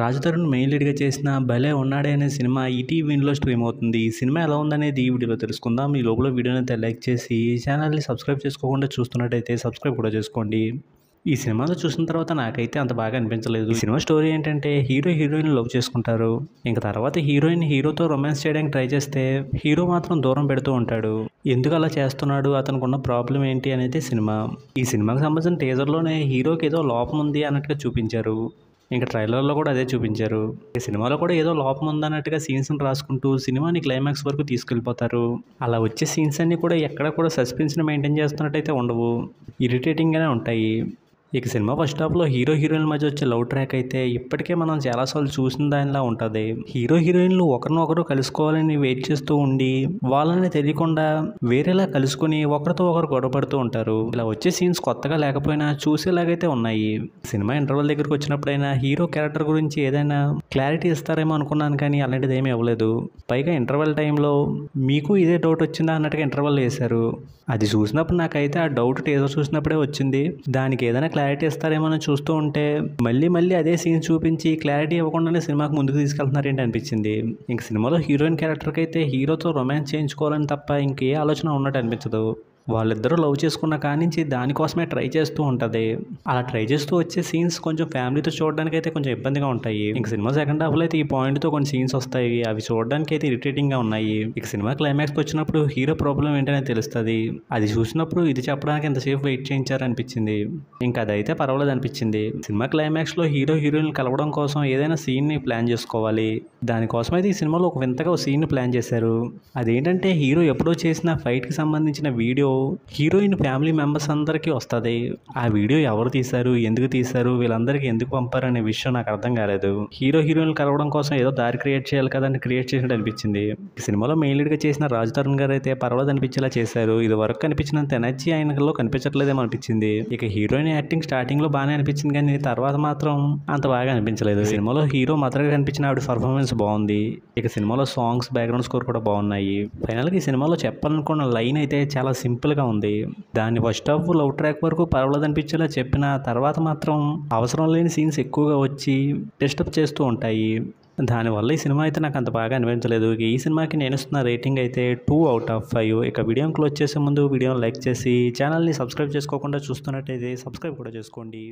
రాజధరుణ్ main లీడ్గా చేసిన భలే ఉన్నాడే అనే సినిమా ఈటీవీలో స్ట్రీమ్ అవుతుంది. ఈ సినిమా ఎలా ఉందనేది ఈ వీడియోలో తెలుసుకుందాం. ఈ లోపల వీడియోని అయితే లైక్ చేసి ఛానల్ని సబ్స్క్రైబ్ చేసుకోకుండా చూస్తున్నట్టయితే సబ్స్క్రైబ్ కూడా చేసుకోండి. ఈ సినిమాలో చూసిన తర్వాత నాకైతే అంత బాగా అనిపించలేదు. సినిమా స్టోరీ ఏంటంటే హీరో హీరోయిన్ లవ్ చేసుకుంటారు. ఇంకా తర్వాత హీరోయిన్ హీరోతో రొమాన్స్ చేయడానికి ట్రై చేస్తే హీరో మాత్రం దూరం పెడుతూ ఉంటాడు. ఎందుకు అలా చేస్తున్నాడు? అతనికి ఉన్న ప్రాబ్లం ఏంటి? అనేది సినిమా. ఈ సినిమాకి సంబంధించిన టీజర్లోనే హీరోకి ఏదో లోపం ఉంది అన్నట్టుగా చూపించారు. ఇంకా ట్రైలర్లో కూడా అదే చూపించారు. ఈ సినిమాలో కూడా ఏదో లోపం ఉందన్నట్టుగా సీన్స్ని రాసుకుంటూ సినిమాని క్లైమాక్స్ వరకు తీసుకెళ్ళిపోతారు. అలా వచ్చే సీన్స్ అన్నీ కూడా ఎక్కడ కూడా సస్పెన్స్ని మెయింటైన్ చేస్తున్నట్టయితే ఉండవు. ఇరిటేటింగ్గానే ఉంటాయి. ఇక సినిమా ఫస్ట్ హాఫ్లో హీరో హీరోయిన్ మధ్య వచ్చే లవ్ ట్రాక్ అయితే ఇప్పటికే మనం చాలాసార్లు చూసిన దానిలా ఉంటుంది. హీరో హీరోయిన్లు ఒకరినొకరు కలుసుకోవాలని వెయిట్ చేస్తూ ఉండి వాళ్ళని తెలియకుండా వేరేలా కలుసుకుని ఒకరితో ఒకరు గొడవపడుతూ ఉంటారు. ఇలా వచ్చే సీన్స్ కొత్తగా లేకపోయినా చూసేలాగైతే ఉన్నాయి. సినిమా ఇంటర్వెల్ దగ్గరికి వచ్చినప్పుడైనా హీరో క్యారెక్టర్ గురించి ఏదైనా క్లారిటీ ఇస్తారేమో అనుకున్నాను కానీ అలాంటిది ఏమీ ఇవ్వలేదు పైగా ఇంటర్వెల్ టైంలో మీకు ఇదే డౌట్ వచ్చిందా అన్నట్టుగా ఇంటర్వెల్ వేశారు. అది చూసినప్పుడు నాకైతే ఆ డౌట్ టీజర్ చూసినప్పుడే వచ్చింది. దానికి ఏదైనా క్లారిటీ ఇస్తారేమో అని చూస్తూ ఉంటే మళ్ళీ మళ్ళీ అదే సీన్ చూపించి క్లారిటీ ఇవ్వకుండానే సినిమాకి ముందుకు తీసుకెళ్తున్నారు ఏంటి అనిపించింది. ఇంక సినిమాలో హీరోయిన్ క్యారెక్టర్కి అయితే హీరోతో రొమాన్స్ చేయించుకోవాలని తప్ప ఇంకే ఆలోచన ఉన్నట్టు అనిపించదు. వాళ్ళిద్దరూ లవ్ చేసుకున్న కానించి దానికోసమే ట్రై చేస్తూ ఉంటుంది. అలా ట్రై చేస్తూ వచ్చే సీన్స్ కొంచెం ఫ్యామిలీతో చూడడానికి అయితే కొంచెం ఇబ్బందిగా ఉంటాయి. ఇంక సినిమా సెకండ్ హాఫ్లో అయితే ఈ పాయింట్తో కొన్ని సీన్స్ వస్తాయి. అవి చూడడానికి అయితే ఇరిటేటింగ్గా ఉన్నాయి. ఇక సినిమా క్లైమాక్స్కి వచ్చినప్పుడు హీరో ప్రాబ్లం ఏంటనే తెలుస్తుంది. అది చూసినప్పుడు ఇది చెప్పడానికి ఎంతసేపు వెయిట్ చేయించారనిపించింది. ఇంకా అదైతే పర్వాలేదు అనిపించింది. సినిమా క్లైమాక్స్లో హీరో హీరోయిన్ కలవడం కోసం ఏదైనా సీన్ని ప్లాన్ చేసుకోవాలి. దానికోసం అయితే ఈ సినిమాలో ఒక వింతగా ఒక సీన్ ప్లాన్ చేశారు. అదేంటంటే హీరో ఎప్పుడో చేసిన ఫైట్కి సంబంధించిన వీడియో హీరోయిన్ ఫ్యామిలీ మెంబర్స్ అందరికీ వస్తుంది. ఆ వీడియో ఎవరు తీశారు? ఎందుకు తీశారు? వీళ్ళందరికీ ఎందుకు పంపారు అనే విషయం నాకు అర్థం కాలేదు. హీరో హీరోయిన్ కలవడం కోసం ఏదో దారి క్రియేట్ చేయాలి కదా అని క్రియేట్ చేసినట్టు అనిపించింది. ఈ సినిమాలో మెయిన్ లీడ్గా చేసిన రాజ్ తరుణ్ గారు అయితే పర్వాలేదు అనిపించేలా చేశారు. ఇది వరకు కనిపించినంత ఎనర్జీ ఆయనలో కనిపించట్లేదేమో అనిపించింది. ఇక హీరోయిన్ యాక్టింగ్ స్టార్టింగ్లో బాగానే అనిపించింది కానీ తర్వాత మాత్రం అంత బాగా అనిపించలేదు. సినిమాలో హీరో మాత్రమే కనిపించిన ఆవిడ పర్ఫార్మెన్స్ బాగుంది. ఇక సినిమాలో సాంగ్స్ బ్యాక్గ్రౌండ్ స్కోర్ కూడా బాగున్నాయి. ఫైనల్గా ఈ సినిమాలో చెప్పాలనుకున్న లైన్ అయితే చాలా సింపుల్ సింపుల్గా ఉంది. దాన్ని ఫస్ట్ హాఫ్ లవ్ ట్రాక్ వరకు పర్వాలేదు అనిపించేలా చెప్పిన తర్వాత మాత్రం అవసరం లేని సీన్స్ ఎక్కువగా వచ్చి డిస్టర్బ్ చేస్తూ ఉంటాయి. దానివల్ల ఈ సినిమా అయితే నాకు అంత బాగా అనిపించలేదు. ఈ సినిమాకి నేను ఇస్తున్న రేటింగ్ అయితే టూ అవుట్ ఆఫ్ ఫైవ్ ఇక వీడియోని క్లోజ్ చేసే ముందు వీడియోని లైక్ చేసి ఛానల్ని సబ్స్క్రైబ్ చేసుకోకుండా చూస్తున్నట్టయితే సబ్స్క్రైబ్ కూడా చేసుకోండి.